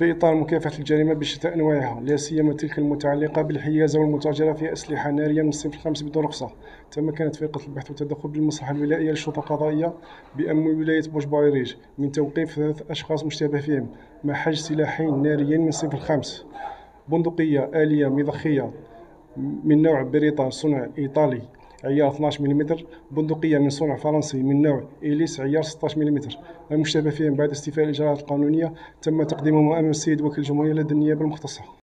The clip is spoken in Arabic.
في إطار مكافحة الجريمة بشتى أنواعها لا سيما تلك المتعلقة بالحيازة والمتاجرة في أسلحة نارية من الصنف الخامس بدون رخصة. تمكنت فرقة البحث والتدخل بالمصلحة الولائية للشرطة القضائية بأمن ولاية برج بوعريريج من توقيف ثلاث أشخاص مشتبه فيهم مع حجز سلاحين ناريين من الصنف الخامس. بندقية آلية مضخية من نوع بيريتا صنع إيطالي. عيار 12 ملم بندقية من صنع فرنسي من نوع إليس عيار 16 ملم المشتبه فيهم بعد استيفاء الإجراءات القانونية تم تقديمهم أمام السيد وكيل الجمهورية لدى النيابة المختصة